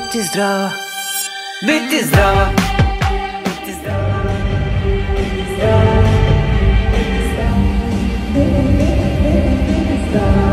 biti zdrava, biti zdrava. Biti zdrava. Biti zdrava. Biti zdrava.